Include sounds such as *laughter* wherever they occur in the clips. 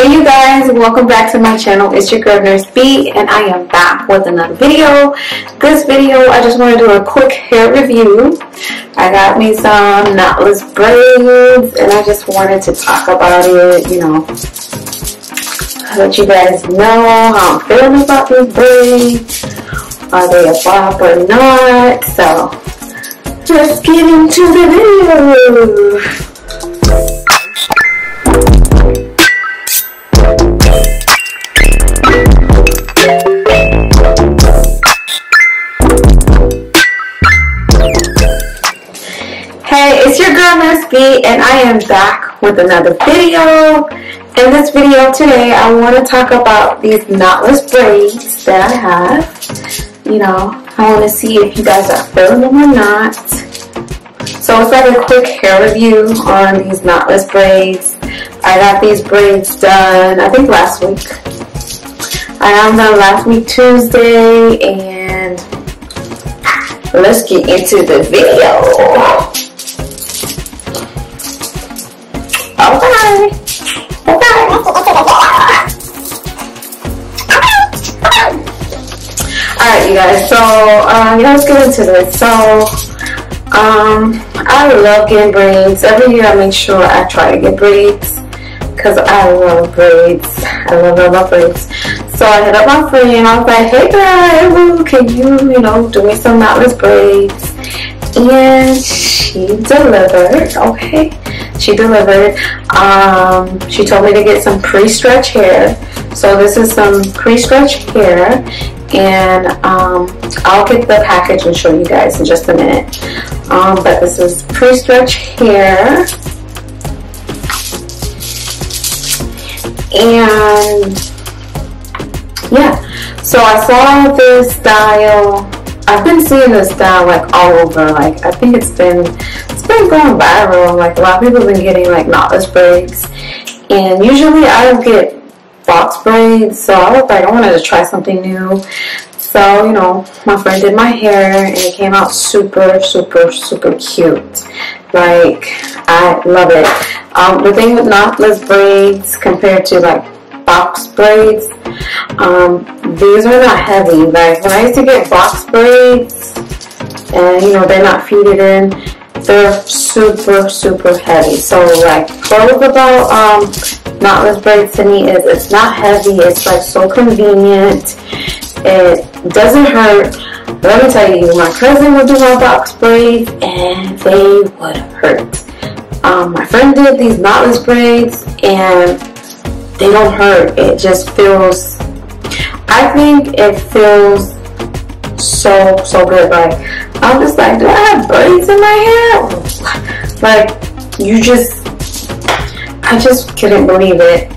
Hey you guys, welcome back to my channel. It's your girl Nurse Bee and I am back with another video. This video, I just want to do a quick hair review. I got me some knotless braids and I just wanted to talk about it, you know, let you guys know how I'm feeling about these braids. Are they a bop or not? So, let's get into the video. And I am back with another video. In this video today, I want to talk about these knotless braids that I have. You know, I want to see if you guys are feeling them or not. So it's like a quick hair review on these knotless braids. I got these braids done, I think last week. I got them last week Tuesday and let's get into the video. Guys, so, um, yeah, let's get into this. So, um, I love getting braids. Every year I make sure I try to get braids because I love braids. I love, love, love braids. So I hit up my friend. I was like, hey girl, can you, you know, do me some knotless braids? And she delivered, okay? She delivered. Um, she told me to get some pre-stretch hair. So this is some pre-stretch hair and um, I'll get the package and show you guys in just a minute. Um, but this is pre-stretch hair. And yeah, so I saw this style. I've been seeing this style like all over. Like I think it's been it's been going viral. Like a lot of people have been getting like knotless braids. And usually I don't get box braids. So I was like, I wanted to try something new. So, you know, my friend did my hair and it came out super, super, super cute. Like, I love it. Um, the thing with knotless braids compared to like box braids, um, these are not heavy. Like, when I used to get box braids, and you know, they're not feeded in, they're super, super heavy. So, like, pros about um, knotless braids to me is it's not heavy. It's like so convenient. It doesn't hurt. Let me tell you, my cousin would do my box braids and they would hurt. Um, my friend did these knotless braids and they don't hurt. It just feels, I think it feels so, so good. Like, I'm just like, do I have braids in my hair? Like, you just I just couldn't believe it.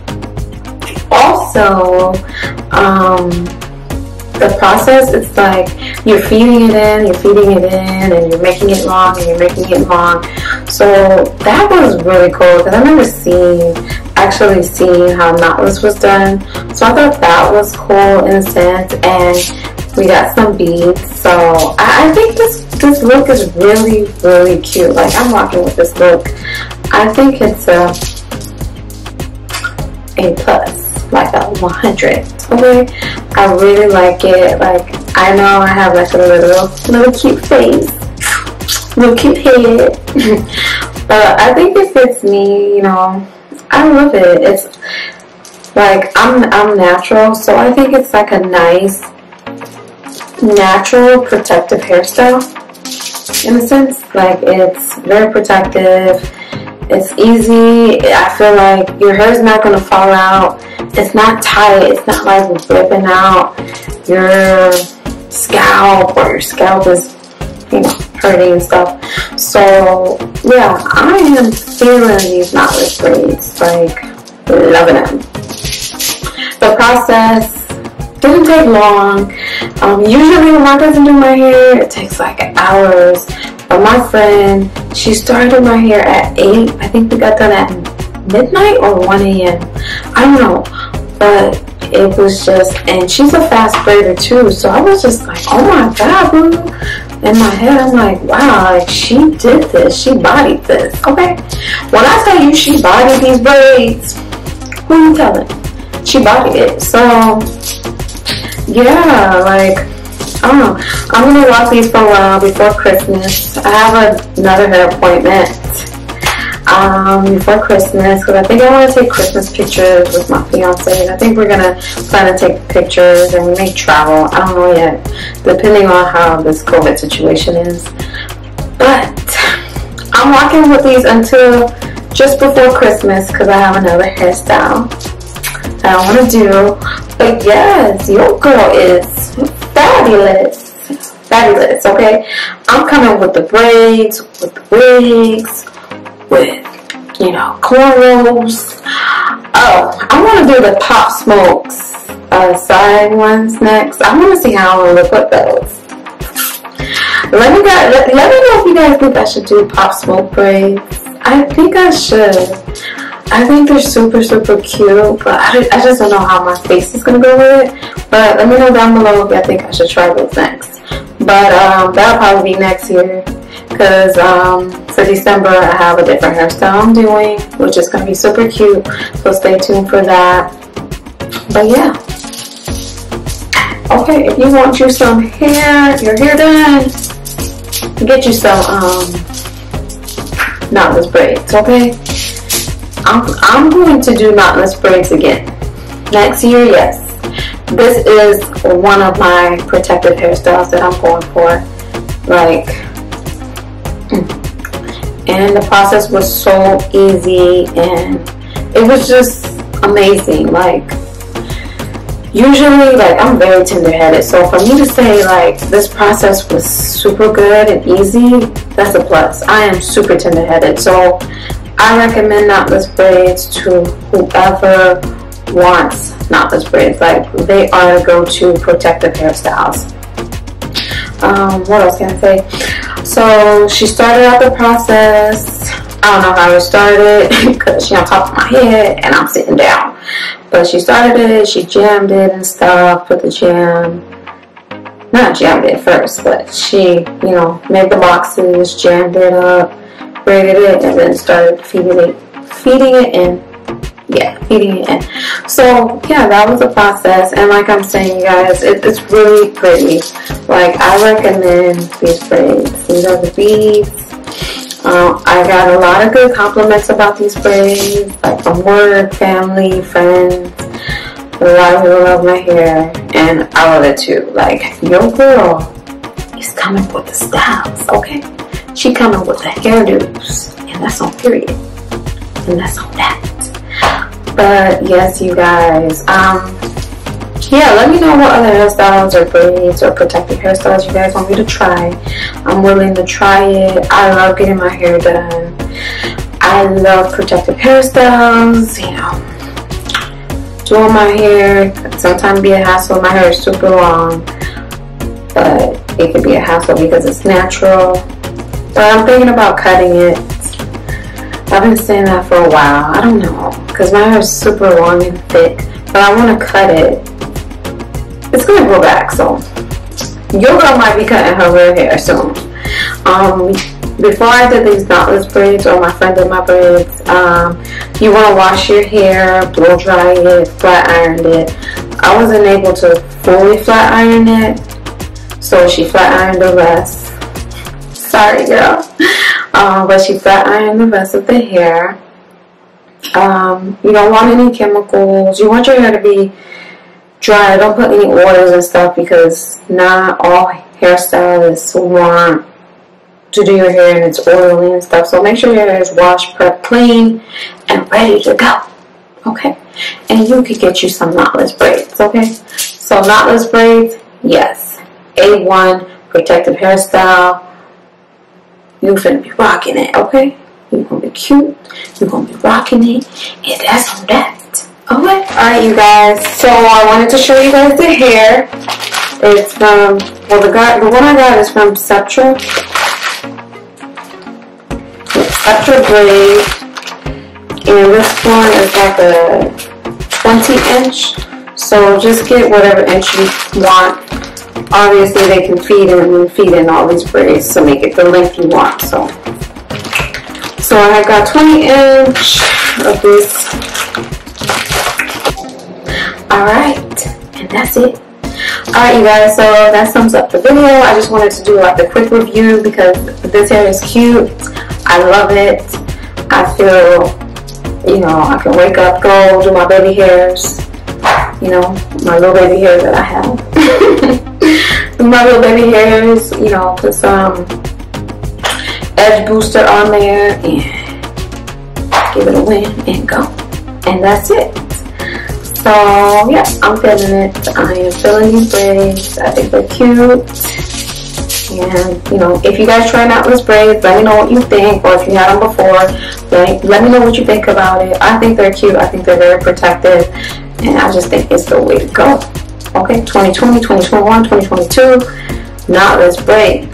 Also, um, the process, it's like you're feeding it in, you're feeding it in, and you're making it long, and you're making it long. So that was really cool because I've never seen, actually seen how knotless was done. So I thought that was cool in a sense, and we got some beads. So I, I think this this look is really, really cute. Like I'm rocking with this look. I think it's a a plus, like a 100. Okay, I really like it. Like I know I have like a little little cute face, little cute head, *laughs* but I think it fits me. You know, I love it. It's like I'm I'm natural, so I think it's like a nice natural protective hairstyle in a sense. Like it's very protective it's easy. I feel like your hair is not going to fall out. It's not tight. It's not like ripping out your scalp or your scalp is, you know, hurting and stuff. So, yeah, I am feeling these knotless braids. Like, loving them. The process didn't take long. Um, usually when my cousin do my hair, it takes like hours. But my friend, she started my hair at 8. I think we got done at midnight or 1 a.m. I don't know. But it was just, and she's a fast braider too. So I was just like, oh my God, boo. In my head, I'm like, wow, like she did this. She bodied this. Okay. When I tell you she bodied these braids, Who you telling? She bodied it. So, yeah, like, Know. I'm gonna rock these for a while before Christmas. I have another hair appointment um, before Christmas because I think I want to take Christmas pictures with my fiance. And I think we're gonna plan to take pictures and we may travel. I don't know yet, depending on how this COVID situation is. But I'm rocking with these until just before Christmas because I have another hairstyle that I want to do. But yes, your girl is fabulous. Fabulous, okay? I'm coming with the braids, with the wigs, with, you know, cornrows. Oh, I want to do the Pop Smokes uh, side ones next. I want to see how I look with those. Let me, let, let me know if you guys think I should do Pop Smoke braids. I think I should. I think they're super, super cute, but I, I just don't know how my face is going to go with it. But let me know down below if you think I should try those next. But um, that'll probably be next year because um, for December I have a different hairstyle I'm doing, which is going to be super cute. So stay tuned for that. But yeah. Okay, if you want you some hair, your hair done, get you some um, knotless braids, okay? I'm, I'm going to do knotless braids again. Next year, yes. This is one of my protective hairstyles that I'm going for. Like, mm. and the process was so easy and it was just amazing like usually like i'm very tender-headed so for me to say like this process was super good and easy that's a plus i am super tender-headed so i recommend knotless braids to whoever wants knotless braids. Like they are go-to protective hairstyles. Um, what else can i say? So she started out the process. I don't know how it started *laughs* because she on top of my head and I'm sitting down. But she started it, she jammed it and stuff, put the jam, not jammed it first, but she, you know, made the boxes, jammed it up, braided it, and then started feeding it, feeding it in yeah, feeding it in. So yeah, that was a process. And like I'm saying, you guys, it, it's really pretty. Like I recommend these braids. These are the beads. Um, I got a lot of good compliments about these braids, like from work, family, friends. A lot of people love my hair, and I love it too. Like your girl is coming with the styles, okay? She coming with the hairdos, and that's on period, and that's on that. But yes, you guys. Um, yeah, let me know what other hairstyles or braids or protective hairstyles you guys want me to try. I'm willing to try it. I love getting my hair done. I love protective hairstyles. You know, doing my hair sometimes be a hassle. My hair is super long, but it could be a hassle because it's natural. But I'm thinking about cutting it I've been saying that for a while. I don't know. Because my hair is super long and thick. But I want to cut it. It's going to grow back. So your girl might be cutting her real hair soon. Um, before I did these knotless braids or my friend did my braids, um, you want to wash your hair, blow dry it, flat iron it. I wasn't able to fully flat iron it. So she flat ironed the rest. Sorry girl. Um, but she flat ironed the rest of the hair. Um, you don't want any chemicals. You want your hair to be dry. Don't put any oils and stuff because not all hairstylists want to do your hair and it's oily and stuff. So make sure your hair is washed, prepped, clean, and ready to go. Okay? And you could get you some knotless braids. Okay? So knotless braids, yes. A1 protective hairstyle you're gonna be rocking it, okay? You're gonna be cute. You're gonna be rocking it. And that's that. Okay. Alright, you guys. So I wanted to show you guys the hair. It's from, well, the, guy, the one I got is from Spetra. Spetra Braid. And this one is like a 20 inch. So just get whatever inch you want obviously they can feed in feed in all these braids to make it the length you want. So, so I've got 20 inch of this Alright, and that's it. Alright you guys, so that sums up the video. I just wanted to do like a quick review because this hair is cute. I love it. I feel, you know, I can wake up, go do my baby hairs. You know, my little baby hairs that I have. *laughs* my little baby hairs, you know, put some edge booster on there and give it a win and go. And that's it. So yeah, I'm feeling it. I am feeling these braids. I think they're cute. And you know, if you guys try out these braids, let me know what you think. Or if you had them before, let, let me know what you think about it. I think they're cute. I think they're very protective. And I just think it's the way to go. Okay, 2020, 2021, 2022, knotless braids.